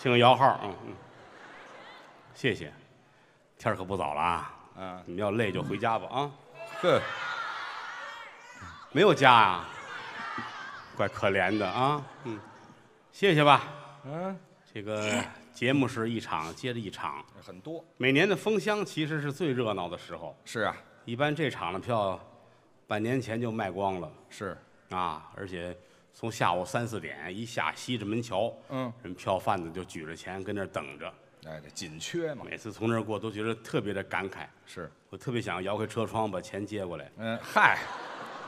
姓摇号，嗯嗯，谢谢。天儿可不早了啊，嗯，你们要累就回家吧啊。呵，没有家啊，怪可怜的啊。嗯，谢谢吧。嗯，这个节目是一场接着一场，很多每年的封箱其实是最热闹的时候。是啊，一般这场的票半年前就卖光了是，啊，而且从下午三四点一下西直门桥，嗯，人票贩子就举着钱跟那儿等着。哎，这紧缺嘛，每次从那儿过都觉得特别的感慨，是，我特别想摇开车窗把钱接过来，嗯，嗨，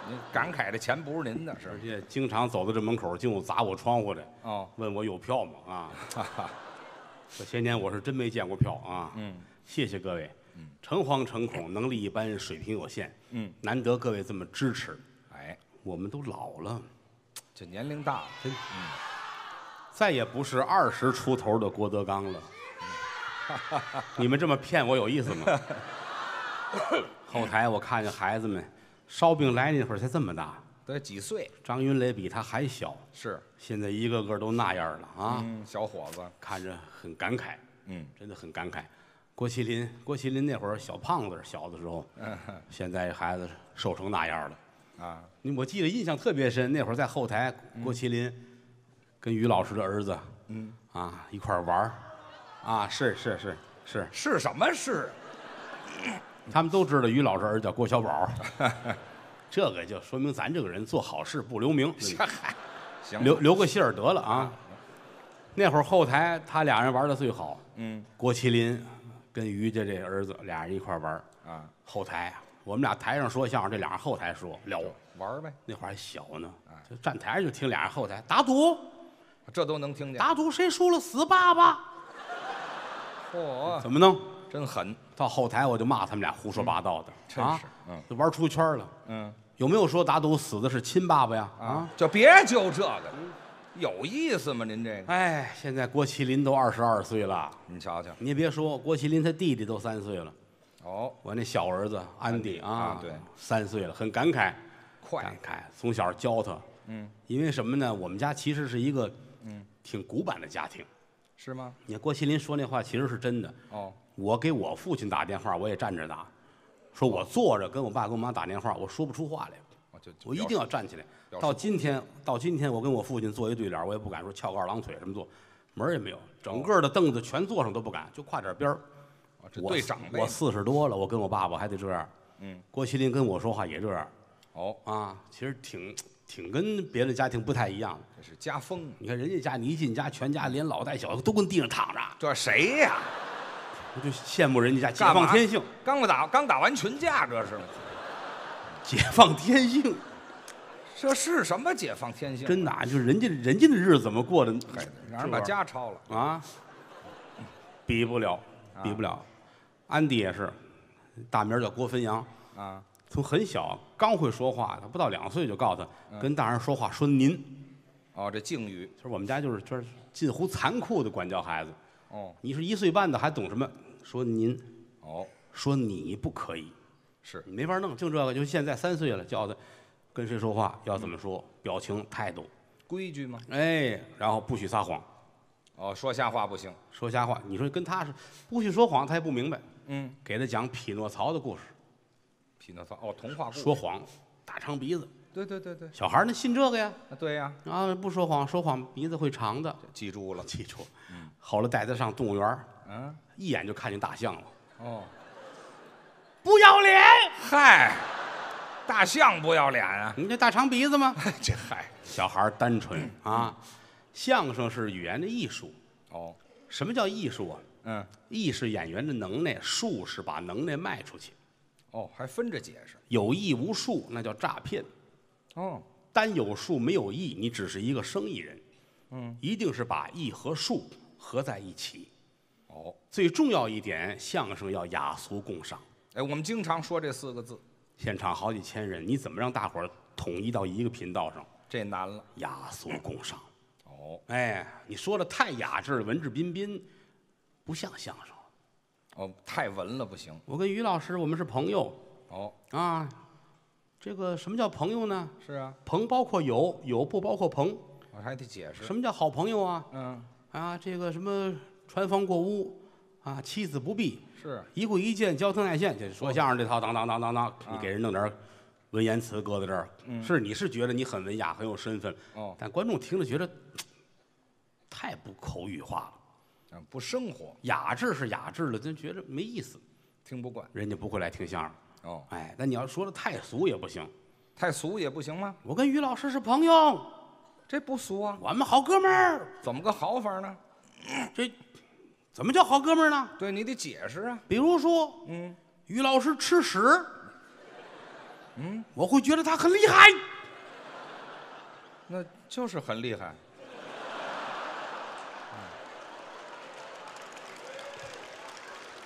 您感慨这钱不是您的，是而且经常走到这门口就砸我窗户来，哦，问我有票吗？啊，哈哈，这些年我是真没见过票啊。嗯，谢谢各位，诚惶诚恐，能力一般，水平有限，嗯，难得各位这么支持，哎，我们都老了，这年龄大了，真，再也不是二十出头的郭德纲了。你们这么骗我有意思吗？后台我看见孩子们，烧饼来那会儿才这么大，得几岁？张云雷比他还小，是，现在一个个都那样了啊，嗯，小伙子，看着很感慨，嗯，真的很感慨。郭麒麟，郭麒麟那会儿小胖子，小的时候，嗯现在孩子瘦成那样了。啊，你我记得印象特别深，那会儿在后台，郭麒麟跟于老师的儿子，嗯，啊一块儿玩儿，啊是是是是，是什么是？他们都知道于老师儿子叫郭小宝，这个就说明咱这个人做好事不留名，嗨，行，留留个信儿得了啊。那会儿后台他俩人玩的最好，嗯。郭麒麟跟于家这儿子俩人一块儿玩儿，啊，后台我们俩台上说相声，这俩人后台说聊。玩儿呗，那会儿还小呢啊，就站台上就听俩人后台打赌，这都能听见。打赌谁输了死爸爸，嚯，怎么弄？真狠，到后台我就骂他们俩胡说八道的。啊真是，嗯。就玩出圈了。嗯。有没有说打赌死的是亲爸爸呀？啊。啊，，就别就这个，有意思吗？您这个，哎，现在郭麒麟都二十二岁了，你瞧瞧，你也别说，郭麒麟他弟弟都三岁了，哦，我那小儿子安迪啊啊，对，三岁了，很感慨，快感，慨，从小教他，嗯，因为什么呢？我们家其实是一个嗯挺古板的家庭。是吗？你看郭麒麟说那话其实是真的。哦，我给我父亲打电话，我也站着打，说我坐着跟我爸跟我妈打电话，我说不出话来，我就我一定要站起来。到今天，到今天我跟我父亲坐一对脸，我也不敢说翘个二郎腿什么坐，门儿也没有，整个的凳子全坐上都不敢，就跨点边儿。我对长辈我四十多了，我跟我爸爸还得这样。嗯，郭麒麟跟我说话也这样哦，啊，其实挺挺跟别的家庭不太一样的。这是家风，你看人家家，你一进家，全家连老带小都跟地上躺着，这谁呀？我就羡慕人家家解干嘛放天性，刚打刚打完群架，这是？解放天性，这是什么解放天性？真的啊，就是人家人家的日子怎么过的，嗨，让人把家抄了。啊，比不了，比不了。安迪也是，大名叫郭汾阳，啊，从很小刚会说话，他不到两岁就告诉他跟大人说话说您，哦，这敬语，就是我们家就是就是近乎残酷的管教孩子。哦你是一岁半的还懂什么？说您，哦，说你不可以，是你没法弄。就这个，就现在三岁了，教他跟谁说话要怎么说，表情态度，规矩吗？哎，然后不许撒谎，哦，说瞎话不行。说瞎话。你说跟他是不许说谎，他也不明白。嗯，给他讲匹诺曹的故事，匹诺曹哦，童话故事。说谎，大长鼻子，对对对对，小孩儿那信这个呀？啊对呀，啊，不说谎，说谎鼻子会长的。记住了。记住，后来带他上动物园儿，嗯，一眼就看见大象了，哦，不要脸！嗨，大象不要脸啊！你这大长鼻子吗？这嗨，小孩儿单纯啊，相声是语言的艺术。哦，什么叫艺术啊？嗯，艺是演员的能耐，术是把能耐卖出去。哦，还分着解释。有艺无术，那叫诈骗。哦，单有术没有艺，你只是一个生意人。嗯，一定是把艺和术合在一起。哦，最重要一点，相声要雅俗共赏。哎，我们经常说这四个字，现场好几千人，你怎么让大伙儿统一到一个频道上？这难了。雅俗共赏。哦，哎，你说的太雅致了，文质彬彬，不像相声。哦，太文了不行。我跟于老师，我们是朋友哦，啊。这个什么叫朋友呢？是啊，朋包括友，友不包括朋。我还得解释。什么叫好朋友啊？嗯，啊，这个什么穿房过屋啊，妻子不避，是一跪一见，交通爱现，这说相声这套，当当当当当，你给人弄点文言词搁在这儿，是你是觉得你很文雅，很有身份，哦，但观众听着觉得 太不口语化了。嗯不生活，雅致是雅致了，真觉着没意思，听不惯。人家不会来听相声。哦，哎，那你要说的太俗也不行。太俗也不行吗？我跟于老师是朋友，这不俗啊，我们好哥们儿。怎么个好法呢？这怎么叫好哥们儿呢？对你得解释啊。比如说，嗯，于老师吃屎，嗯，我会觉得他很厉害。那就是很厉害。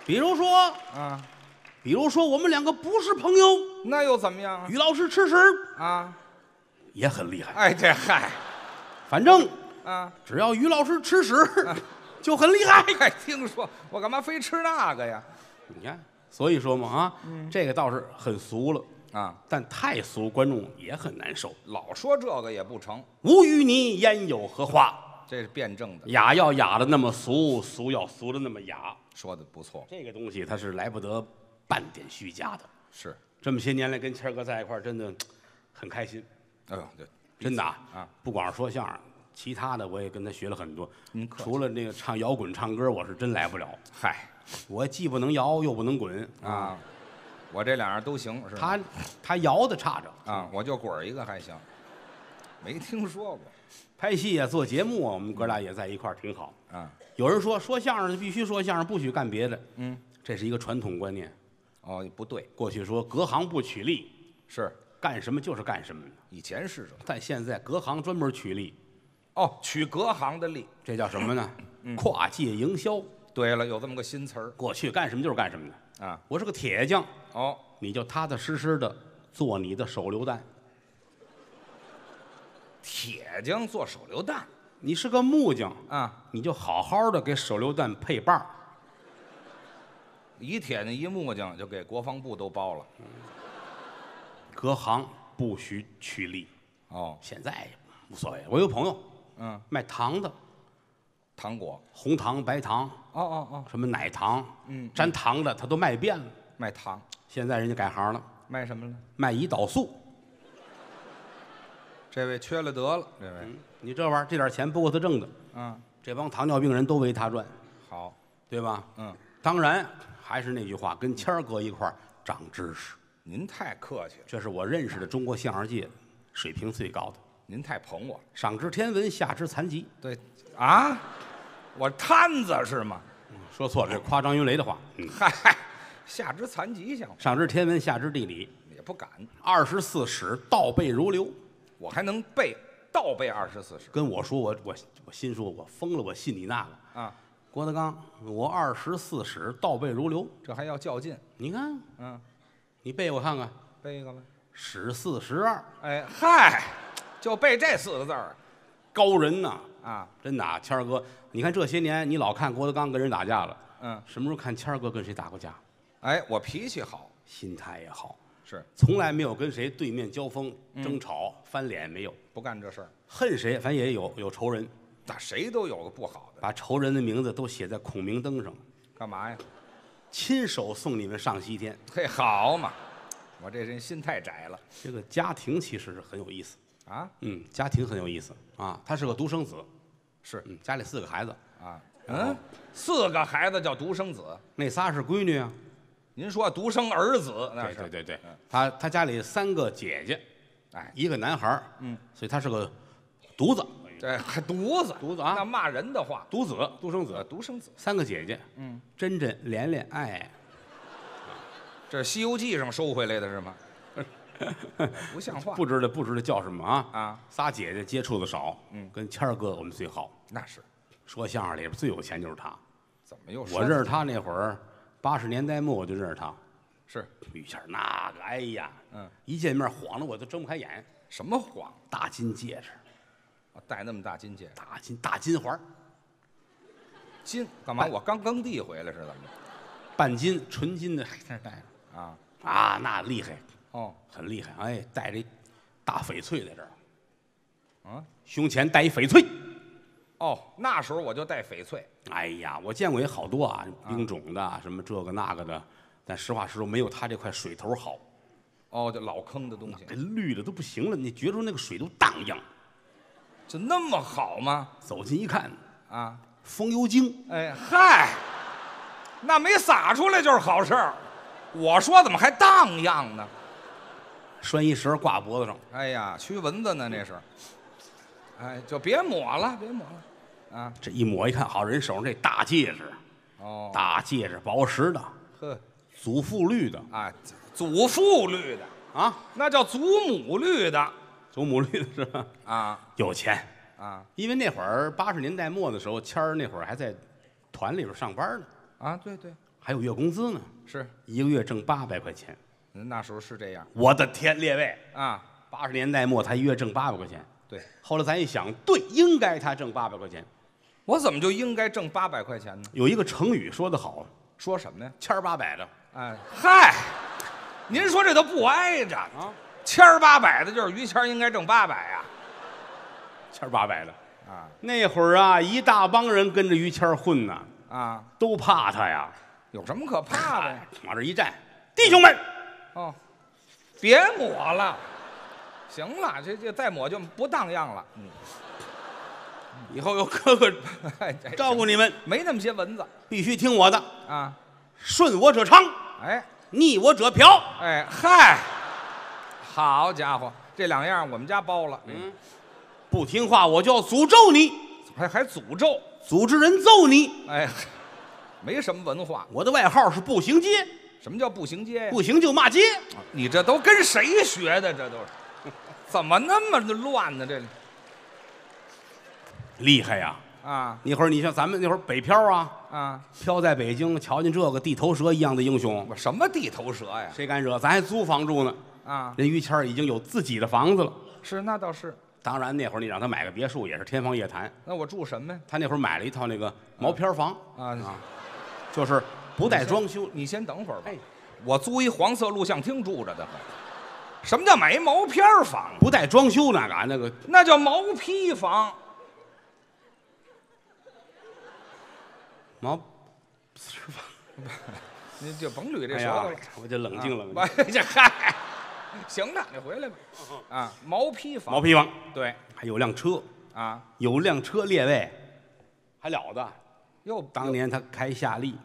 比如说，啊，比如说我们两个不是朋友，那又怎么样啊？于老师吃屎啊，也很厉害。哎，这嗨，反正啊，只要于老师吃屎，就很厉害。还 听说我干嘛非吃那个呀？你看，所以说嘛啊，这个倒是很俗了，啊，但太俗，观众也很难受。老说这个也不成，无与你焉有何话？这是辩证的，雅要雅的那么俗，俗要俗的那么雅。说的不错，这个东西它是来不得半点虚假的。是。这么些年来跟谦儿哥在一块儿，真的很开心，哎呦，对，真的啊啊！不光是说相声，其他的我也跟他学了很多。您客气除了那个唱摇滚、唱歌，我是真来不了。嗨，我既不能摇，又不能滚啊，我这两样都行，是吧？他他摇的差着啊，我就滚儿一个还行，没听说过拍戏啊，做节目啊，我们哥俩也在一块儿挺好。啊。有人说说相声就必须说相声，不许干别的，嗯，这是一个传统观念。哦，不对，过去说隔行不取利，是干什么就是干什么。以前是这么。但现在隔行专门取利，哦，取隔行的利。这叫什么呢？跨界营销。对了，有这么个新词儿过去干什么就是干什么的。啊。我是个铁匠，哦，你就踏踏实实的做你的手榴弹。铁匠做手榴弹你是个木匠，啊，你就好好的给手榴弹配把儿。一铁匠一木匠就给国防部都包了。隔行不许取利。哦，现在无所谓。我有朋友嗯，卖糖的，糖果。红糖、白糖，哦哦哦，什么奶糖，嗯粘糖的他都卖遍了。卖糖，现在人家改行了，卖什么了？卖胰岛素。这位缺了得了，这位。嗯，你这玩意儿这点钱不够他挣的，嗯，这帮糖尿病人都围他转，好，对吧？嗯，当然还是那句话，跟谦儿哥一块儿长知识，您太客气了，这是我认识的中国相声界水平最高的，您太捧我了。上知天文，下知残疾。对，啊，我摊子是吗？说错了，这夸张云雷的话。嗯，嗨，下知残疾像上知天文，下知地理，也不敢，二十四史倒背如流。我还能背倒背二十四史跟我说，我我我心说，我疯了，我信你那个。啊，郭德纲，我二十四史倒背如流。这还要较劲。你看，嗯，你背我看看，背一个呗。史四十二，哎嗨，就背这四个字儿高人呐！啊。真的啊，谦儿哥，你看这些年你老看郭德纲跟人打架了，嗯，什么时候看谦儿哥跟谁打过架？哎，我脾气好，心态也好，是。从来没有跟谁对面交锋、嗯。争吵、翻脸没有，不干这事儿。恨谁反正也有有仇人，那谁都有个不好的，把仇人的名字都写在孔明灯上，干嘛呀？亲手送你们上西天。嘿，好嘛，我这人心太窄了。这个家庭其实是很有意思，啊。嗯，家庭很有意思。啊。他是个独生子，是。嗯，家里四个孩子，啊，嗯，四个孩子叫独生子，那仨是闺女啊。您说独生儿子那是？对对对。他他家里三个姐姐，哎，一个男孩儿嗯，所以他是个独子，这还独子，独子啊。那骂人的话，独子，独生呃，子，独生子，三个姐姐，嗯，珍珍、莲莲，哎，这是《西游记》上收回来的是吗？不像话，不知道不知道叫什么啊？啊，仨姐姐接触的少，嗯。跟谦儿哥我们最好。那是。说相声里边最有钱就是他，怎么又说我认识他那会儿，八十年代末我就认识他。是。于谦儿那个，哎呀，嗯，一见面晃得我都睁不开眼，什么晃？大金戒指，啊戴那么大金戒指，大金大金环儿，金？干嘛？我刚耕地回来是怎么？半金纯金的，还在那儿戴着着？啊，啊，那厉害，哦，很厉害，哎，戴着一大翡翠在这儿，啊，胸前戴一翡翠，哦，那时候我就戴翡翠。哎呀，我见过也好多啊，冰种的，什么这个那个的，但实话实说，没有它这块水头好，哦，这老坑的东西，给绿的都不行了，你觉出那个水都荡漾。就那么好吗？走近一看，啊，风油精，哎嗨，那没洒出来就是好事儿。我说怎么还荡漾呢？拴一绳挂脖子上，哎呀，驱蚊子呢那是。哎，就别抹了，别抹了，啊，这一抹一看，好人手上这大戒指，哦，大戒指，宝石的，呵，祖父绿的。啊，祖父绿的，啊，那叫祖母绿的。祖母绿的是吧？啊。有钱，啊。因为那会儿八十年代末的时候，谦儿那会儿还在团里边上班呢，啊，对对，还有月工资呢，是，一个月挣八百块钱。那时候是这样。我的天，列位，啊，八十年代末他一月挣八百块钱。对，后来咱一想，对，应该他挣八百块钱。我怎么就应该挣八百块钱呢？有一个成语说得好，说什么呀？千儿八百的哎，嗨，您说这都不挨着，啊，千儿八百的，就是于谦应该挣八百呀，千儿八百的。啊那会儿啊，一大帮人跟着于谦混呢，啊，都怕他呀。有什么可怕的呀？往这一站，弟兄们，哦，别抹了，行了，这这再抹就不当样了。嗯，以后有哥哥照顾你们，没那么些蚊子必须听我的，啊。顺我者昌，哎逆我者嫖。哎嗨，好家伙，这两样我们家包了，嗯，不听话我就要诅咒你，还还诅咒，组织人揍你。哎，没什么文化。我的外号是步行街，什么叫步行街呀？不行就骂街。你这都跟谁学的？这都是，怎么那么乱呢？这里厉害呀！啊那会儿你像咱们那会儿北漂啊，啊，漂在北京，瞧见这个地头蛇一样的英雄，我什么地头蛇呀？谁敢惹？咱还租房住呢。啊，人于谦儿已经有自己的房子了。是那倒是。当然那会儿你让他买个别墅也是天方夜谭。那我住什么呀？他那会儿买了一套那个毛坯房，啊，就是不带装修。你先等会儿吧。哎，我租一黄色录像厅住着的。什么叫买一毛坯房？不带装修那个啊那个那叫毛坯房。毛，你就甭捋这哎呀舌头了。，我就冷静了。啊哎这嗨，行了，你回来吧。啊，毛坯房。毛坯房对还有辆车，啊，有辆车列位，还了得！又当年他开夏利，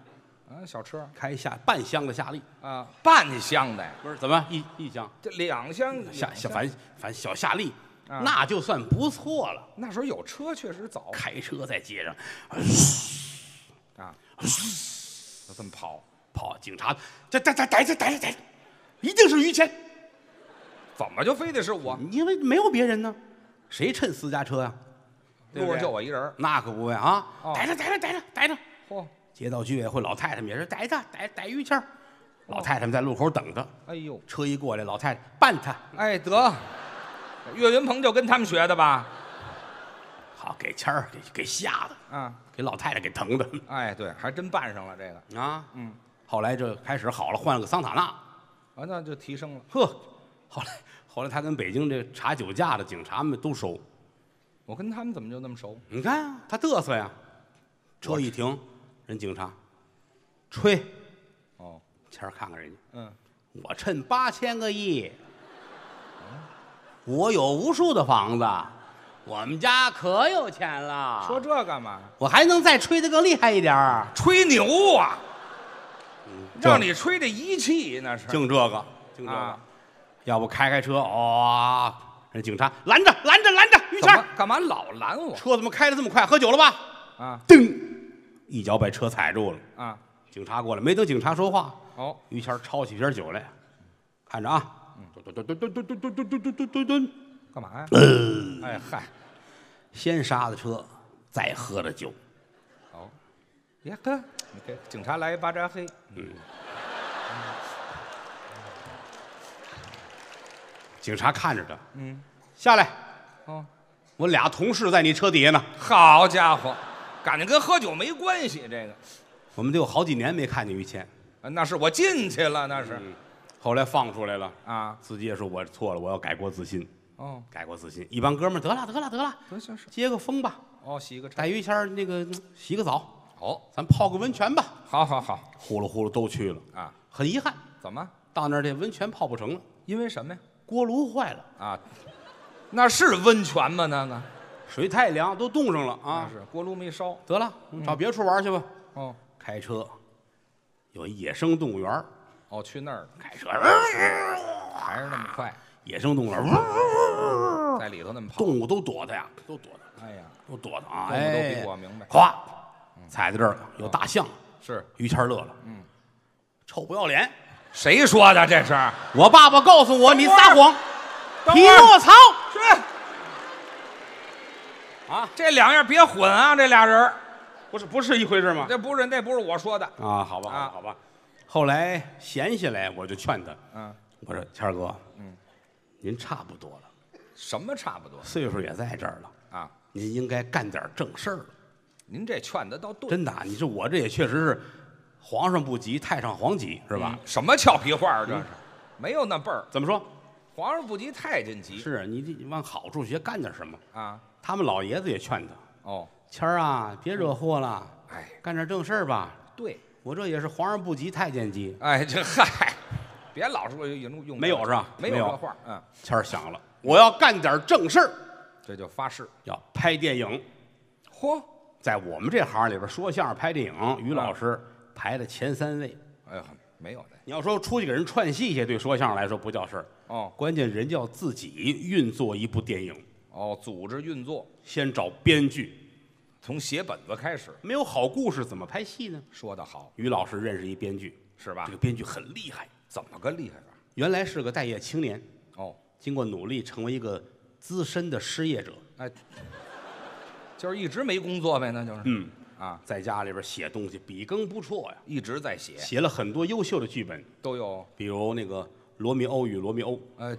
啊小车。开下半箱的夏利，啊，半箱的呀，不是怎么？一一箱。这两箱夏小两箱。反反小夏利，啊。那就算不错了。那时候有车确实早。开车在街上啊，就这么跑，跑，警察逮逮逮逮着逮着，一定是于谦，怎么就非得是我？因为没有别人呢，谁趁私家车呀？对路上就我一人儿。那可不呗啊！哦。逮着逮着逮着逮着，嚯，街道居委会老太太们也是逮他逮逮于谦儿，老太太们在路口等着，哎呦，车一过来，老太太办他，哎得，岳云鹏就跟他们学的吧？好给谦儿给给吓的，啊，给老太太给疼的哎对，还真办上了这个。啊！嗯，后来这开始好了，换了个桑塔纳，啊，那就提升了。呵，后来后来他跟北京这查酒驾的警察们都熟，我跟他们怎么就那么熟？你看啊他嘚瑟呀，车一停，人警察。吹，哦，谦儿看看人家，嗯，我趁八千个亿，我有无数的房子，我们家可有钱了，说这干嘛？我还能再吹得更厉害一点儿，吹牛啊！这让你吹这一气那是。净这个，净这个，啊？要不开开车，哇、人警察拦着，拦着，拦着，于谦干嘛，干嘛老拦我？车怎么开的这么快？喝酒了吧？啊。噔，一脚把车踩住了。啊？警察过来，没等警察说话，哦，于谦抄起瓶酒来，看着啊，吨吨吨吨吨吨吨吨吨吨吨吨，干嘛呀？哎嗨，先刹的车，再喝的酒，哦，呀呵，你给警察来一巴扎黑，嗯。警察看着他，嗯，下来，哦，我俩同事在你车底下呢，好家伙，感觉跟喝酒没关系，这个，我们得有好几年没看见于谦，啊那是我进去了，那是。嗯，后来放出来了，啊，司机也说我错了，我要改过自新，哦，改过自新，一帮哥们儿得了得了得了，得行是，接个风吧，哦，洗个带。于谦儿那个嗯洗个澡，哦，咱泡个温泉吧。好好好。呼噜呼噜都去了，啊，很遗憾，怎么？到那儿这温泉泡不成了，因为什么呀？锅炉坏了，啊，那是温泉吗？那个水太凉，都冻上了啊。是锅炉没烧。得了，找别处玩去吧。哦开车，有一野生动物园儿哦，去那儿开车，还是那么快，野生动物园儿，在里头那么跑。动物都躲它呀，都躲它，哎呀，都躲它啊！动物都比哎我明白。咵，踩在这儿了，有大象。是于谦乐了，嗯，臭不要脸！谁说的？这是？我爸爸告诉我你撒谎，匹诺曹是啊，这两样别混啊！这俩人儿，不是不是一回事吗？这不是那不是我说的。啊，好吧，好吧啊好吧。后来闲下来，我就劝他，嗯，我说谦儿哥，嗯，您差不多了，什么差不多岁数也在这儿了，啊？您应该干点正事儿了。您这劝的倒对，真的啊，你说我这也确实是皇上不急，太上皇急，是吧？嗯什么俏皮话儿这是？没有那辈儿。怎么说？皇上不急太监急是啊你得往好处学，干点什么。啊。他们老爷子也劝他，哦，谦儿啊，别惹祸了，哎，干点正事儿吧。对，我这也是皇上不急，太监急。哎，这嗨，别老说用用没有是吧没没有话，嗯，谦儿想了，我要干点正事儿，这就发誓。要拍电影。嚯，在我们这行里边，说相声、拍电影，于老师排在前三位。哎呀，没有的。你要说出去给人串戏去，对说相声来说不叫事儿，哦关键人家要自己运作一部电影，哦，组织运作先找编剧，从写本子开始，没有好故事怎么拍戏呢？说得好，于老师认识一编剧，是吧这个？编剧很厉害，怎么个厉害法？原来是个待业青年，哦，经过努力成为一个资深的失业者。哎，就是一直没工作呗，那就是。嗯，啊，在家里边写东西笔耕不辍呀，一直在写，写了很多优秀的剧本，都有。比如那个《罗密欧与罗密欧》，呃，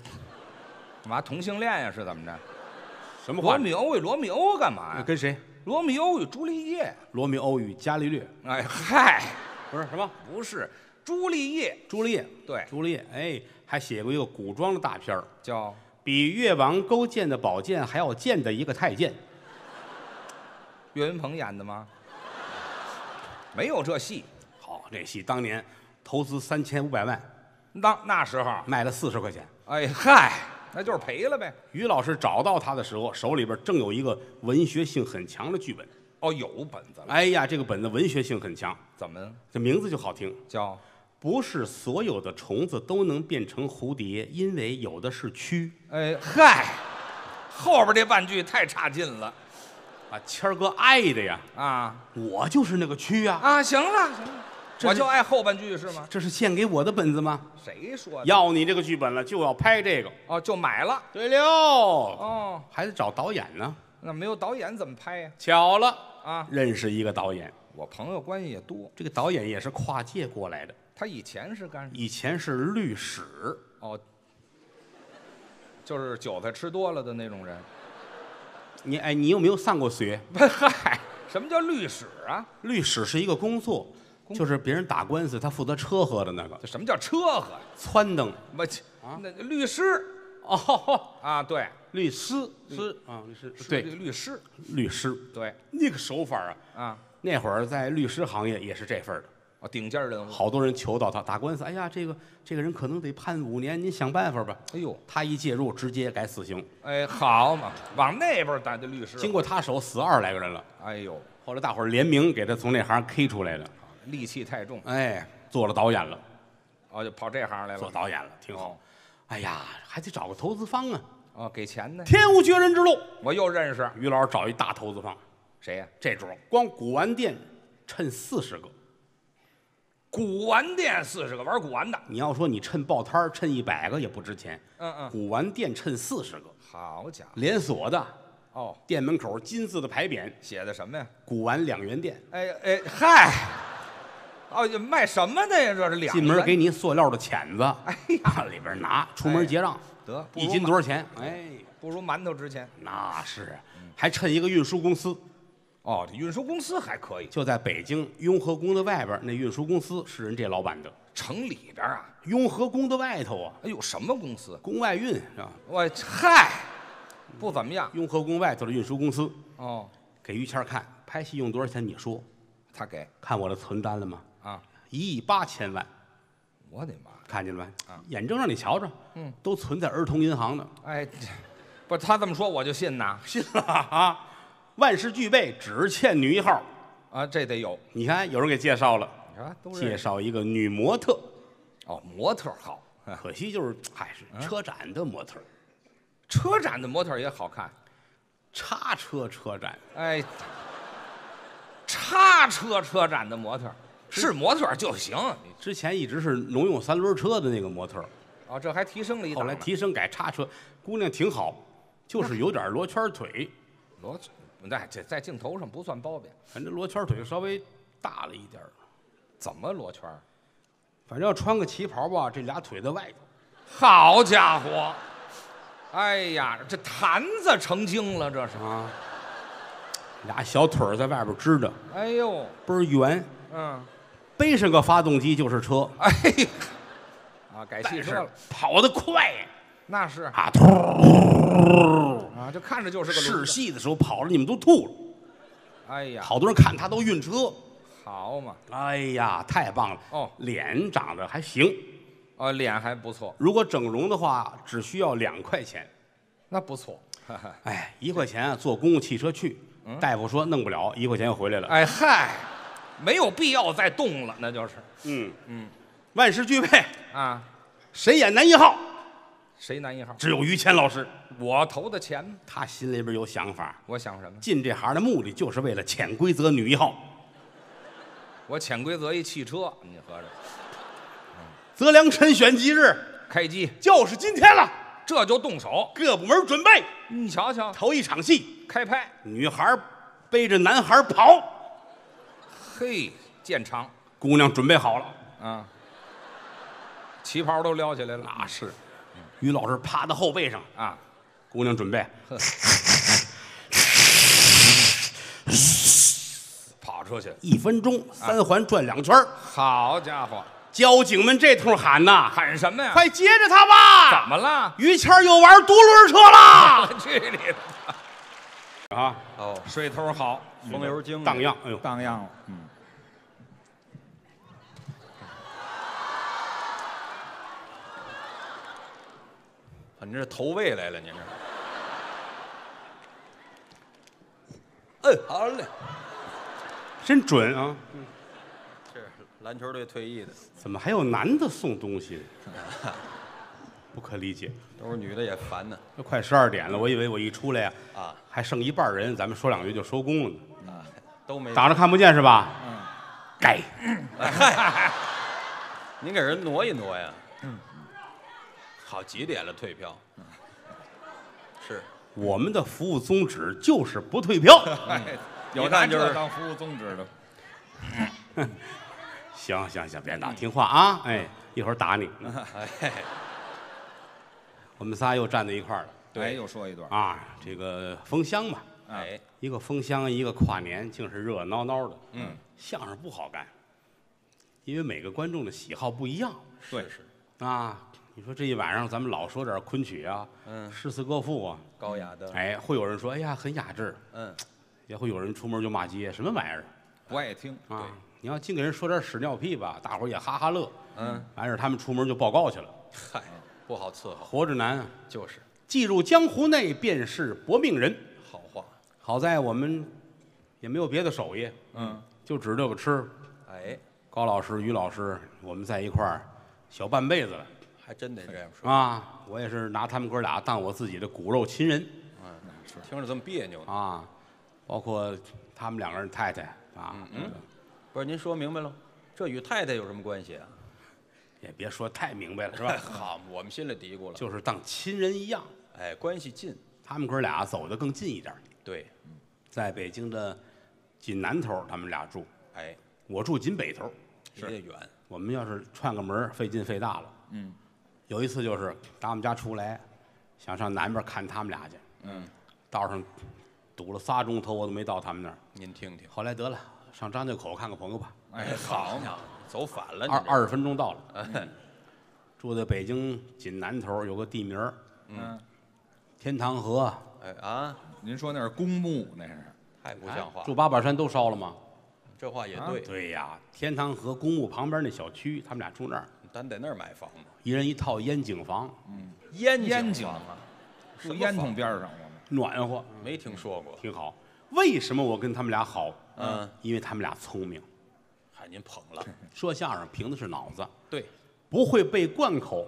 干嘛同性恋呀？是怎么着？什么话？罗密欧与罗密欧干嘛呀？跟谁？罗密欧与朱丽叶。罗密欧与伽利略，哎嗨，不是什么？不是朱丽叶，朱丽叶，对朱丽叶，哎，还写过一个古装的大片儿叫比越王勾践的宝剑还要贱的一个太监。岳云鹏演的吗？没有这戏，好，这戏当年投资三千五百万，当那时候，卖了四十块钱。哎嗨，那就是赔了呗。于老师找到他的时候，手里边正有一个文学性很强的剧本。哦，有本子了，哎呀，这个本子文学性很强，怎么这名字就好听。叫？不是所有的虫子都能变成蝴蝶，因为有的是蛆。哎 嗨，后边这半句太差劲了啊，谦儿哥爱的呀，啊我就是那个蛆呀。啊！行了行了，我就爱后半句是吗？这是献给我的本子吗？谁说的？要你这个剧本了，就要拍这个。哦，就买了对了，哦。还得找导演呢。那没有导演怎么拍呀？巧了，啊，认识一个导演，我朋友关系也多，这个导演也是跨界过来的，他以前是干什么？以前是律师。哦，就是韭菜吃多了的那种人。你哎，你有没有上过学？嗨，什么叫律师啊？律师是一个工作，就是别人打官司，他负责车和的那个这什么叫车和呀？撺登。我去啊那律师哦，啊，对，律师师啊，律师是对律师，律师对那个手法啊，啊，那会儿在律师行业也是这份儿的，哦，顶尖人物。好多人求到他打官司。哎呀，这个这个人可能得判五年，您想办法吧。哎呦，他一介入，直接改死刑。哎，好嘛，往那边打的律师。经过他手，死二十来个人了。哎呦，后来大伙儿联名给他从那行 K 出来的，戾气太重，哎，做了导演了，哦，就跑这行来了。做导演了，挺好哦。哎呀，还得找个投资方啊，哦，给钱呢？天无绝人之路。我又认识于老师找一大投资方，谁呀？这主儿光古玩店趁四十个。古玩店四十个玩古玩的。你要说你趁报摊儿趁一百个也不值钱，嗯嗯，古玩店趁四十个，好家伙。连锁的，哦，店门口金字的牌匾写的什么呀？“古玩两元店哎哎嗨，哦，这卖什么的呀？这是”，两进门给你塑料的钳子，哎呀，里边拿，出门结账，得一斤多少钱？哎，不如馒头值钱。那是，还趁一个运输公司，哦，这运输公司还可以，就在北京雍和宫的外边，那运输公司是人这老板的。城里边啊。雍和宫的外头啊，哎呦，什么公司？宫外运是吧？我嗨，不怎么样。雍和宫外头的运输公司，哦，给于谦儿看拍戏用多少钱，你说，他给看我的存单了吗？啊，一亿八千万，我的妈！看见了吗？啊眼睁让你瞧着，嗯，都存在儿童银行呢。哎，这不，他这么说我就信呐。信了啊！万事俱备，只欠女一号。啊，这得有。你看，有人给介绍了，你看，都介认识绍一个女模特，哦，模特好，可惜就是还是车展的模特，车展的模特也好看。叉车车展。哎，叉车车展的模特儿是模特就行。之前一直是农用三轮车的那个模特，哦，这还提升了一档呢。后来提升改叉车，姑娘挺好，就是有点罗圈腿，罗，那这在镜头上不算褒贬。反正罗圈腿稍微大了一点儿怎么罗圈儿？反正要穿个旗袍吧，这俩腿在外头。好家伙！哎呀，这坛子成精了，这是。啊，俩小腿儿在外边支着，哎呦，倍儿圆，嗯，背上个发动机就是车，哎呀，啊，改汽但是车了，跑得快！那是啊，突啊，就看着就是个试子。戏的时候跑了，你们都吐了。哎呀，好多人看他都晕车。好嘛，哎呀，太棒了！哦脸长得还行，哦，脸还不错，如果整容的话，只需要两块钱。那不错。哈哈哎，一块钱啊，坐公共汽车去，大夫说弄不了，一块钱又回来了。嗯哎嗨，没有必要再动了，那就是嗯嗯，万事俱备，啊。谁演男一号？谁男一号？只有于谦老师。我投的钱，他心里边有想法，我想什么？进这行的目的就是为了潜规则女一号。我潜规则一汽车，你合着择良辰选吉日，开机，就是今天了。这就动手。各部门准备你瞧瞧，头一场戏，开拍，女孩背着男孩跑，嘿，见长姑娘准备好了。啊，旗袍都撩起来了那是，于老师趴在后背上，啊，姑娘准备。跑出去。一分钟三环转两圈儿好家伙，交警们这通喊呐，喊什么呀？快接着他吧！怎么了？于谦儿又玩独轮车了我 去你的！啊！哦，水头好，风油精荡漾，哎呦，荡漾了。嗯，啊您这投喂来了，您这。嗯，好嘞。真准啊！是篮球队退役的，怎么还有男的送东西呢？不可理解。都是女的也烦呢。都快十二点了，我以为我一出来呀，啊还剩一半人，咱们说两句就收工了呢。啊，都没。挡着看不见是吧？嗯该您 给人挪一挪呀。嗯。好，几点了？退票。是。我们的服务宗旨就是不退票。哎，有看就是当服务宗旨的。行行行，别打，听话啊！哎，一会儿打你。哎，我们仨又站在一块儿了对，又说一段。啊！这个封箱嘛，哎，一个封箱，一个跨年，竟是热热闹闹的。嗯，相声不好干，因为每个观众的喜好不一样对是是，啊。你说这一晚上咱们老说点昆曲啊，嗯诗词歌赋啊，高雅的。哎，会有人说，哎呀，很雅致，嗯，也会有人出门就骂街，什么玩意儿不爱听。啊？你要净给人说点屎尿屁吧，大伙儿也哈哈乐。嗯，完事儿他们出门就报告去了，嗨，不好伺候。活着难啊！就是既入江湖内，便是薄命人。好话。好在我们也没有别的手艺，嗯，就指这个吃。哎，高老师、于老师，我们在一块儿小半辈子了还真得这样说。啊！我也是拿他们哥俩当我自己的骨肉亲人嗯，听着这么别扭呢。啊，包括他们两个人太太啊，嗯不是，您说明白了，这与太太有什么关系啊？也别说太明白了是吧？好，我们心里嘀咕了。就是当亲人一样，哎，关系近。他们哥俩走得更近一点儿，对，在北京的紧南头，他们俩住，哎，我住紧北头。离得远。我们要是串个门儿费劲费大了。嗯有一次就是打我们家出来，想上南边看他们俩去，嗯，道上堵了仨钟头，我都没到他们那儿。您听听。后来得了，上张家口看看朋友吧，哎，好嘛，走反了。二二十分钟到了。哎，住在北京紧南头有个地名儿嗯，天堂河，哎啊，您说那是公墓，那是太不像话住。八宝山都烧了吗？这话也啊对，对呀，天堂河公墓旁边那小区，他们俩住那儿，咱在那儿买房子，一人一套烟景房，烟烟景啊，什么住烟囱边上，我们暖和，没听说过。挺好。为什么我跟他们俩好？嗯，因为他们俩聪明，嗨您捧了，说相声凭的是脑子，对，不会背贯口，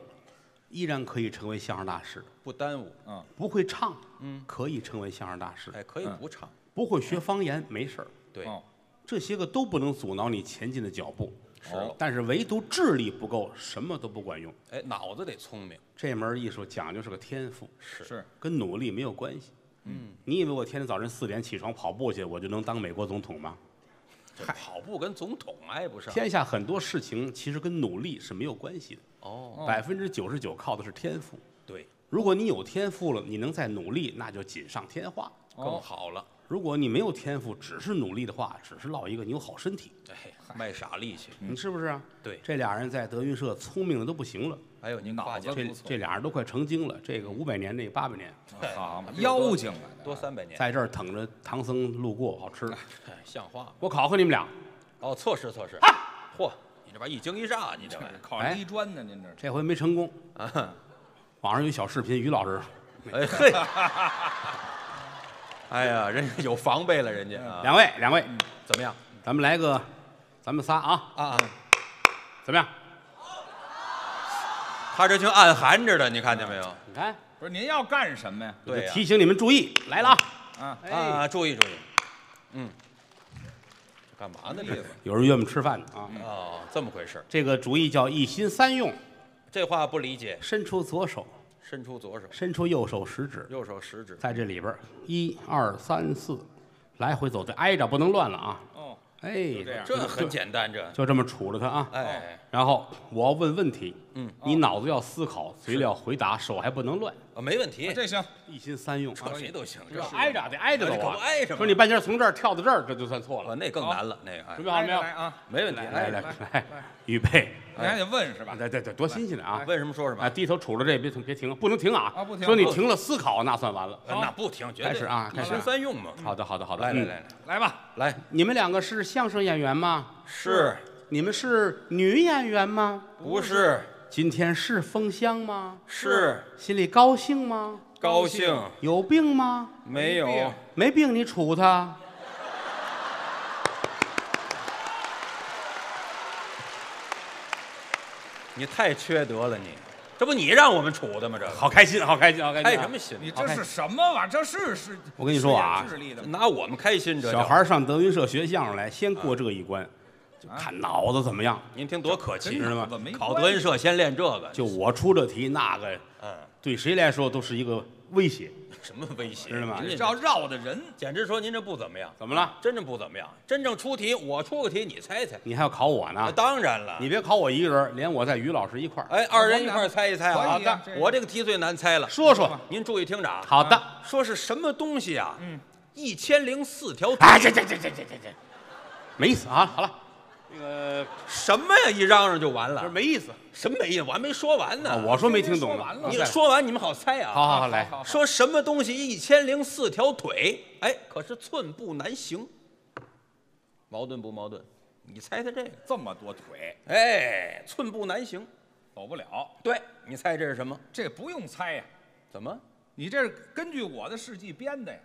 依然可以成为相声大师；不耽误，嗯不会唱，嗯，可以成为相声大师；哎，可以不唱，不会学方言，没事儿。对，哦这些个都不能阻挠你前进的脚步，是了但是唯独智力不够，什么都不管用。哎，脑子得聪明，这门艺术讲究是个天赋，是是跟努力没有关系。嗯，你以为我天天早晨四点起床跑步去，我就能当美国总统吗？这跑步跟总统挨不上。天下很多事情其实跟努力是没有关系的，哦，百分之九十九靠的是天赋。对，如果你有天赋了，你能再努力，那就锦上添花。更好了。如果你没有天赋，只是努力的话，只是落一个你有好身体，哎，卖傻力气。你是不是啊？对这俩人在德云社聪明的都不行了，哎呦您夸奖这脑子不错这俩人都快成精了。这个五百年，那个八百年，好妖精啊，多三百年，在这儿等着唐僧路过，好吃。哎，像话吗？我考核你们俩，哦，测试测试。嚯，你这玩意一惊一乍，你这玩意考哎立砖呢，您这是这回没成功。儿啊，网上有小视频，于老师哎嘿，哎呀，人家有防备了，人家啊，两位两位，怎么样咱们来个，咱们仨啊，啊？怎么样？他这就暗含着的，你看见没有？你看，不是您要干什么呀？对呀提醒你们注意，来了啊！啊，哎，啊，注意注意，嗯，这干嘛呢？这个 有人约我们吃饭呢啊。哦，这么回事儿这个主意叫一心三用，这话不理解。伸出左手，伸出左手，伸出右手食指，右手食指，在这里边儿一二三四，来回走的挨着，不能乱了啊！哦，哎，这样。这很简单，这。就这么杵着它啊。哎，然后我要问问题，嗯，你脑子要思考，嘴里要回答，手还不能乱，啊，没问题，这行，一心三用。这谁都行，这挨着得挨着走啊！挨着说你半截从这儿跳到这儿，这就算错啊，了。那更难了，那个哎。准备好了没有？啊，没问题，来。来来，来，预备！你还得问是吧？对对对，多新鲜的啊！问什么说什么啊，，低头杵着这，别停，别停，不能停啊！啊不停说你停了思考，那算完了。那不停，绝对开始啊开始三用嘛。好的，好的，好的。来来来来吧，来，你们两个是相声演员吗？是你们是女演员吗？不是今天是封箱吗？是心里高兴吗？高兴有病吗？没有？没病你杵他。你太缺德了，你。这不你让我们处的吗？这个？好开心，好开心，好开心啊！开什么心？你这是什么玩意儿？这是是，我跟你说啊智力的拿我们开心，这小孩儿上德云社学相声来，先过这一关，就看脑子怎么样。您听多可气跟，知道吗考德云社先练这个，就我出这题，那个嗯，对谁来说都是一个威胁，什么威胁？知道吗您这要绕的人，简直说您这不怎么样，怎么了？真正不怎么样。真正出题，我出个题，你猜猜。你还要考我啊呢？当然了，你别考我一个人，连我在于老师一块儿哎，二人一块儿猜一猜啊。可以啊这个我这个题最难猜了，说说。您注意听着啊。好的。说是什么东西啊？嗯，一千零四条腿。哎，这这这这这这这，没意思啊！好了，那个什么呀？一嚷嚷就完这了。没意思。什么没意思？我还没说完呢。啊我说没听懂说完了你说完，你们好猜啊。好好好，来，说什么东西一千零四条腿？哎，可是寸步难行。矛盾不矛盾？你猜猜这个？这么多腿哎，寸步难行。走不了，对，你猜这是什么？这不用猜呀，怎么？你这是根据我的事迹编的呀。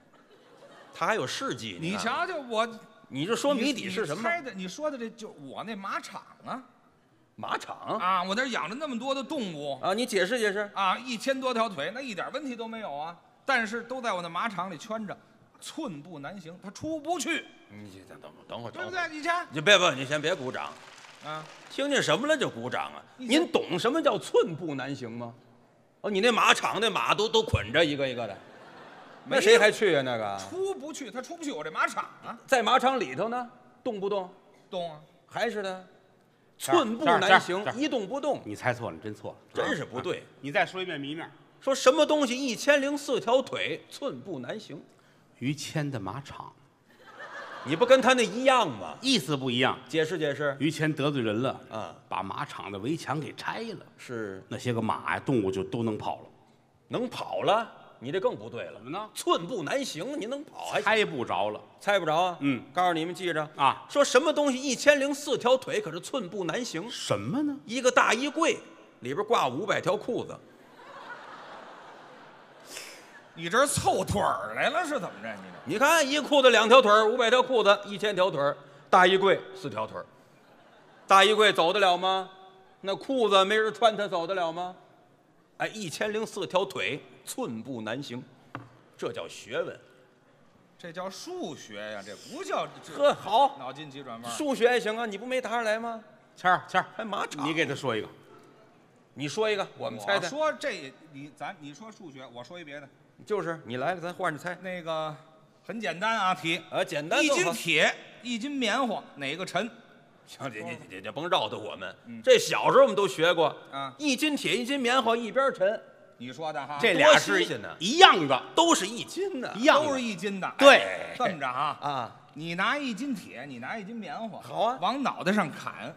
他还有事迹？你，瞧瞧我，你就说谜底是什么？你猜的，你说的这就我那马场啊马场啊，我那儿养着那么多的动物啊，你解释解释。啊，一千多条腿，那一点问题都没有啊。但是都在我那马场里圈着，寸步难行，它出不去，你等等等会儿，对不对？你先你别不，你先别鼓掌，啊，听见什么了就鼓掌啊？您懂什么叫寸步难行吗？哦，你那马场那马都都捆着一个一个的，那谁还去啊？那个出不去，他出不去我这马场啊，在马场里头呢，动不动动啊，还是的，寸步难行一动不动，你猜错了，真错了，真是不对。你再说一遍谜面。说什么东西一千零四条腿，寸步难行？于谦的马场你不跟他那一样吗？意思不一样，解释解释。于谦得罪人了，啊，把马场的围墙给拆了，是那些个马呀动物就都能跑了。能跑了，你这更不对了怎。么呢？寸步难行，你能跑还猜不着了猜不着啊？嗯，告诉你们记着，啊？说什么东西一千零四条腿，可是寸步难行。什么呢？一个大衣柜里边挂五百条裤子，你这是凑腿儿来了是怎么着？你这你看一裤子两条腿儿，五百条裤子，一千条腿儿，大衣柜四条腿儿，大衣柜走得了吗？那裤子没人穿，它走得了吗？哎，一千零四条腿，寸步难行，这叫学问。这叫数学呀，这不叫这呵，好，脑筋急转弯。数学也行啊，你不没答上来吗？谦儿，谦儿，还马场，你给他说一个。你说一个，我们猜猜。说这你咱你说数学，我说一别的。就是你来了，咱换着猜。那个很简单啊，题呃，简单一斤铁，一斤棉花，哪个沉？行，你你你你甭绕腾我们。这小时候我们都学过啊一斤铁，一斤棉花，一边沉，你说的哈，这俩多是一样的，都是一斤的。一样的都是一斤的。对哎这么着啊，啊，你拿一斤铁，你拿一斤棉花，好啊往脑袋上砍，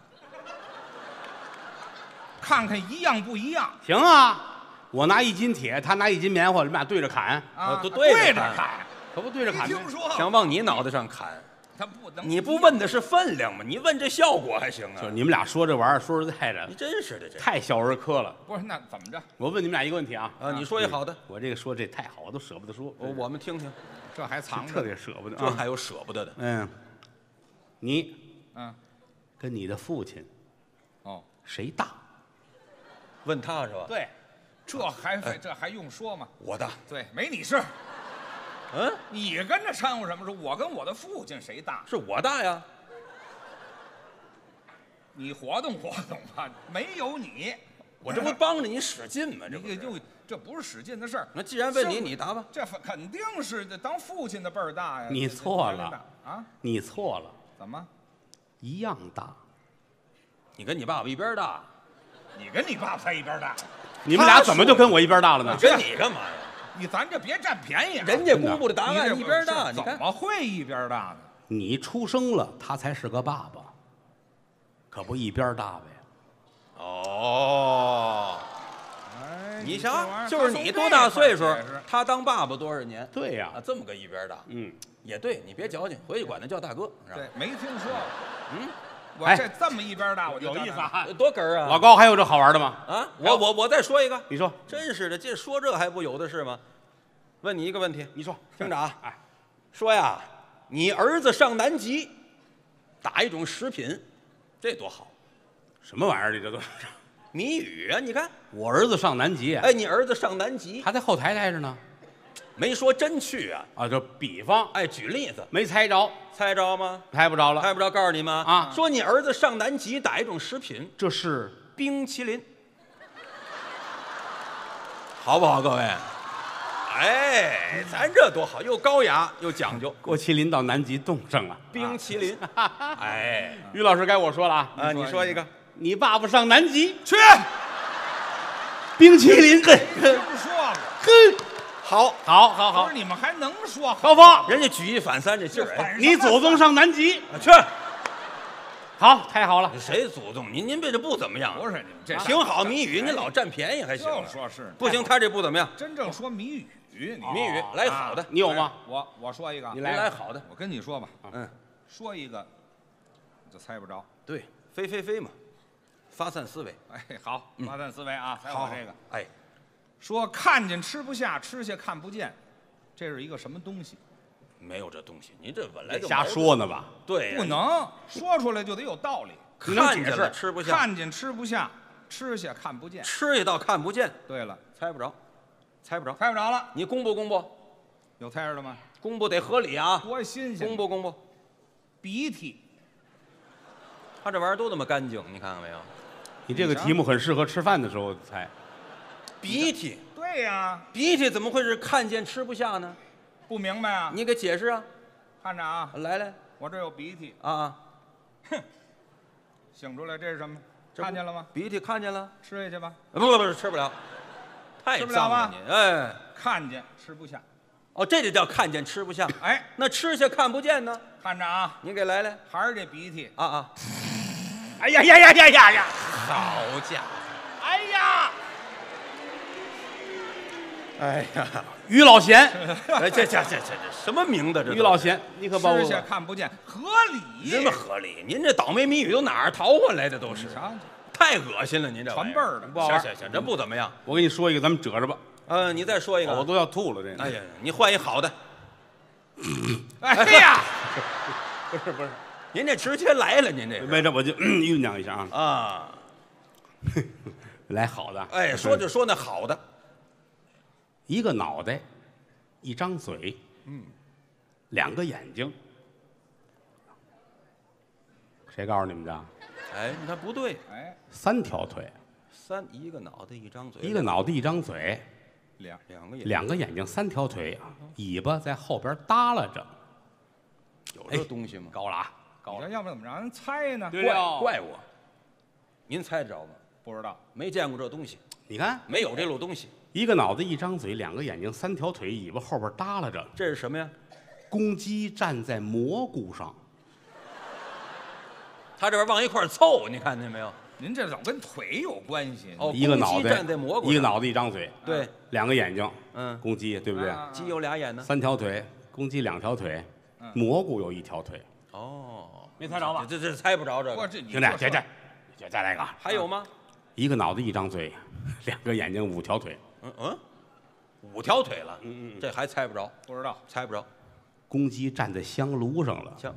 看看一样不一样行啊。我拿一斤铁，他拿一斤棉花，你们俩对着砍，啊？都对着对着砍砍，可不对着砍呗？没听说想往你脑袋上砍，他不能，你不问的是分量吗？你问这效果还行啊？就是你们俩说这玩意儿，说实在的你，真是的这太小儿科了。不是那怎么着？我问你们俩一个问题啊，啊！你说一好的，我这个说这太好，我都舍不得说，我我们听听，这还藏着特别舍不得啊。这还有舍不得的。嗯，你嗯跟你的父亲哦，谁大？问他是吧？对，这还费这还用说吗？我的，对，没你事。嗯，你跟着掺和什么？说我跟我的父亲谁大？是我大呀。你活动活动吧，没有你，我这不帮着你使劲吗？这不你就这不是使劲的事儿。那既然问你，你答吧。这肯定是当父亲的辈儿大呀。你错了啊？你错了，怎么？一样大。你跟你爸爸一边大，你跟你爸爸才一边大，你们俩怎么就跟我一边大了呢？跟你干嘛呀？你咱这别占便宜啊。人家公布的答案一边大，是怎看么会一边大呢？你出生了，他才是个爸爸，可不一边大呗。哦，哎，你瞧，就是你多大岁数他当爸爸多少年对呀啊？，这么个一边大，嗯，也对你别矫情，回去管他叫大哥，是吧对，没听说。嗯，我哎这这么一边大，我就有意思啊。多哏儿啊！老高还有这好玩的吗？啊，我我我再说一个，你说，真是的，这说这还不有的是吗？问你一个问题，你说，听着啊，哎，说呀，你儿子上南极，打一种食品，这多好，什么玩意儿？你这都是？谜语啊！你看，我儿子上南极，哎，你儿子上南极，还在后台待着呢。没说真去啊，啊，就比方，哎，举例子，没猜着，猜着吗？猜不着了。猜不着，告诉你们啊。说你儿子上南极打一种食品，这是冰淇淋，好不好，各位？哎，咱这多好，又高雅又讲究，郭麒麟到南极冻上了。冰淇淋。哎，于老师该我说了啊，啊，你说一个，你爸爸上南极，去，冰淇淋，嘿，不说过。嘿，好，好好好不是，你们还能说好？高峰，人家举一反三这劲儿，哎，你祖宗上南极，去，好，太好了。谁祖宗？您您这这不怎么样，不是你们这挺好谜语，您老占便宜还行就。说是不行，他这不怎么样。真正说谜语，你谜语来好的，你有吗？我我说一个，你来来好的，我跟你说吧，嗯，说一个你就猜不着。对，飞飞飞嘛，发散思维，哎，好，发散思维啊，猜嗯好我这个。哎，说看见吃不下，吃下看不见，这是一个什么东西？没有这东西，您这本来就瞎说呢吧？对呀，不能说出来就得有道理。你能看见解释了吃不下，看见吃不下，吃下看不见。吃一道看不见，对了，猜不着，猜不着。猜不着了，你公布公布，有猜着的吗？公布得合理啊！多新鲜！公布公布，鼻涕，他这玩意儿都那么干净，你看到没有？你这个题目很适合吃饭的时候猜。鼻涕，对呀，鼻涕怎么会是看见吃不下呢？不明白啊？你给解释啊！看着啊，来来我这有鼻涕，啊啊！醒出来这是什么？这不看见了吗？鼻涕看见了？吃下去吧。不不不，吃不了，太吃不了吗脏了你。哎，看见吃不下，哦，这就叫看见吃不下。哎，那吃下看不见呢？看着啊，你给来来还是这鼻涕。啊啊！哎呀呀呀呀呀呀！好家伙！哎呀，哎呀，于老贤，哎，这这这这这什么名字？这于老贤，你可把我吃下看不见，合理。什么合理？您这倒霉谜语都哪儿淘回来的？都是太恶心了！您这传辈儿的不好玩行行行，这不怎么样。我给你说一个，咱们褶着吧，呃，你再说一个。我都要吐了。这个，哎呀，你换一好的。哎呀，不是不是，您这直接来了，您这没这我就嗯酝酿一下啊，啊，来好的。哎，说就说那好的，一个脑袋，一张嘴，嗯，两个眼睛。谁告诉你们的？哎，你看不对，哎，三条腿，三一个脑袋一张嘴，一个脑袋一张嘴，两两个眼，两个眼睛，三条腿，尾巴在后边耷拉着。有这东西吗？高了啊，高了要不怎么让人猜呢？怪怪我，您猜得着吗？不知道，没见过这东西，你看，没有这路东西，一个脑袋一张嘴，两个眼睛，三条腿，尾巴后边耷拉着。这是什么呀？公鸡站在蘑菇上，他这边往一块儿凑，你看见没有？您这老跟腿有关系。哦，一个脑袋公鸡站在蘑菇上一个脑袋一张嘴，对，两个眼睛，嗯，公鸡对不对？啊鸡有俩眼呢。三条腿，公鸡两条腿嗯，蘑菇有一条腿。哦，没猜着吧这这这猜不着这个。这你兄弟，这这这，这再来一个，还有吗？一个脑袋一张嘴，两个眼睛五条腿，嗯嗯，五条腿了。嗯嗯这还猜不着，不知道，猜不着。公鸡站在香炉上了。香，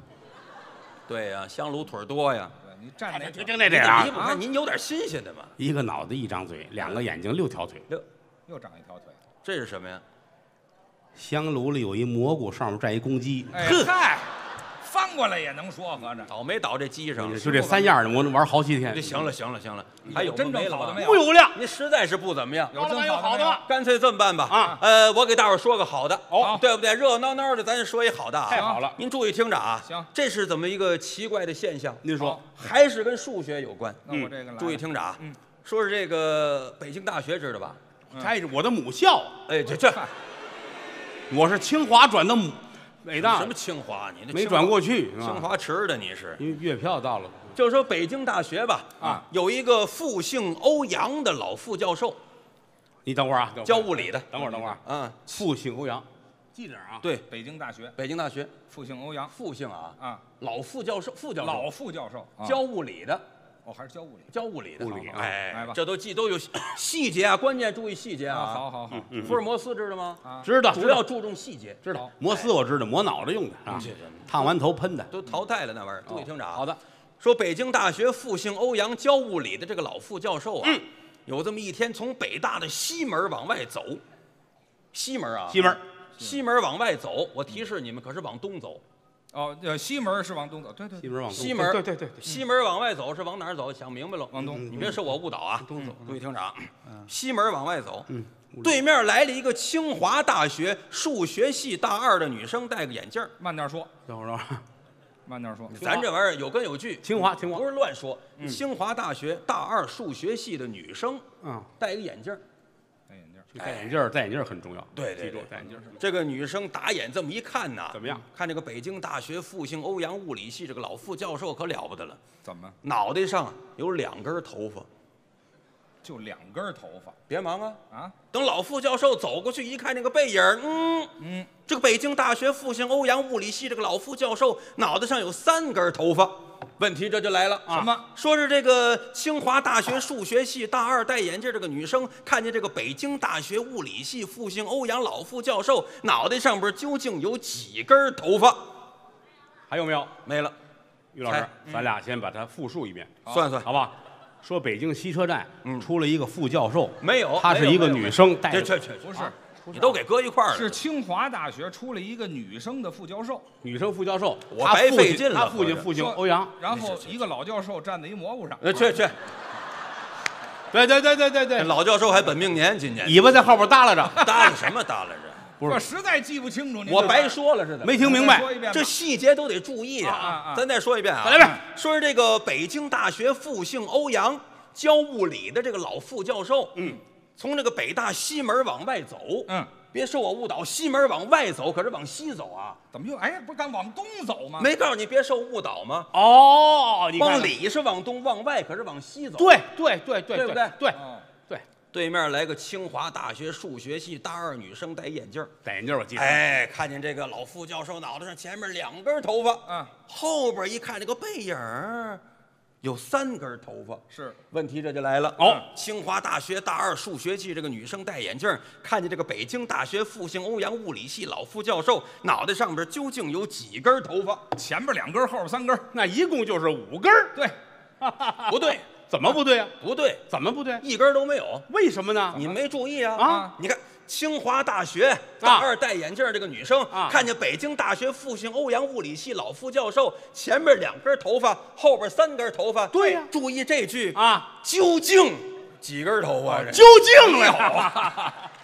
对呀，香炉腿儿多呀。对你站那就那这样你，不看您有点新鲜的吧？一个脑袋一张嘴，两个眼睛六条腿。六，又长一条腿。这是什么呀？香炉里有一蘑菇，上面站一公鸡。哎嗨，翻过来也能说，合着。倒没倒这机上？就这三样的，我能玩好几天。这。行了行了行了，还有真正好的没有？不有量，您实在是不怎么样。有真有好的？干脆这么办吧，啊。呃，我给大伙儿说个好的，哦对不对？热热闹闹的，咱说一好的啊，太好了。您注意听着啊，行。这是怎么一个奇怪的现象？您说。好。还是跟数学有关。那我这个来注意听着啊，嗯。说是这个北京大学知道吧？这是我的母校，哎，这这。我是清华转的母北大什么，清华？你这没清转过去，是吧？清华池的你是？因为月票到了。就是说北京大学吧，啊，有一个复姓欧阳的老副教授，你等会儿啊，等会儿。教物理的，等会儿，等会儿，啊，复姓欧阳，记着啊。对，北京大学。北京大学。复姓欧阳。复姓啊，啊，老副教授，副教授。老副教授啊。教物理的，哦还是教物理教物理的，物理啊哎来吧，这都记都有细节啊，关键注意细节啊，啊。好好好，福尔摩斯知道吗？啊。知道，主要注重细节，知道。摩斯我知道，磨脑袋用的啊烫完头喷的。都淘汰了那玩意儿。注意听着啊。好的，说北京大学复姓欧阳教物理的这个老副教授啊，有这么一天从北大的西门往外走，西门啊，西门，西门往外走，我提示你们可是往东走，哦，呃，西门是往东走，对对对，西门往东西门对对对对，西门往外走是往哪儿走？想明白了，往东你别受我误导啊，东走注意听着啊，西门往外走，嗯，对面来了一个清华大学数学系大二的女生，戴个眼镜儿慢点说，等会儿，慢点说，咱这玩意儿有根有据，清华，清华。不，是乱说。清华大学大二数学系的女生嗯，戴一个眼镜儿，戴眼镜，戴眼镜儿，戴眼镜儿很重要。对对对记住，戴眼镜儿。这个女生打眼这么一看呐，怎么样？看这个北京大学复姓欧阳物理系这个老副教授可了不得了，怎么脑袋上有两根头发。就两根头发别忙啊，啊？等老副教授走过去一看，那个背影，嗯，嗯，这个北京大学复姓欧阳物理系这个老副教授脑袋上有三根头发。问题这就来了啊，什么？说是这个清华大学数学系大二戴眼镜这个女生，看见这个北京大学物理系复姓欧阳老副教授脑袋上边究竟有几根头发？还有没有？没了，于老师，咱俩先把它复述一遍，算算好吧？说北京西车站嗯出了一个副教授，没有。她是一个女生，戴这着这这不是，你都给搁一块儿了。是清华大学出了一个女生的副教授，女生副教授，我白她父亲费劲了他父亲合着。父亲说欧阳，然后一个老教授站在一蘑菇上，呃，去去，对对对对对对，老教授还本命年，今年。尾巴在后边耷拉着，耷拉什么耷拉着？不是。我实在记不清楚，我白说了似的。没听明白。说一遍吧。这细节都得注意啊。啊啊咱再说一遍啊，再来。一遍。说是这个北京大学复姓欧阳教物理的这个老副教授，嗯，从这个北大西门往外走，嗯，别受我误导，西门往外走，可是往西走啊，怎么又哎，不是刚往东走吗？没告诉你别受误导吗？哦，你看往里是往东，往外可是往西走。对对对对对不对对哦对，对面来个清华大学数学系大二女生，戴眼镜儿。戴眼镜儿我记得。哎，看见这个老副教授脑袋上前面两根头发，嗯，后边一看这个背影儿有三根头发。是问题这就来了哦清华大学大二数学系这个女生戴眼镜，看见这个北京大学复兴欧阳物理系老副教授脑袋上边究竟有几根头发？前边两根，后边三根。那一共就是五根儿对，不对，怎么不对啊？不对，怎么不对？一根都没有。为什么呢？你没注意啊？啊你看清华大学大二戴眼镜这个女生，啊看见北京大学复兴欧阳物理系老副教授前面两根头发，后边三根头发。对呀注意这句啊，究竟几根头发？这究竟！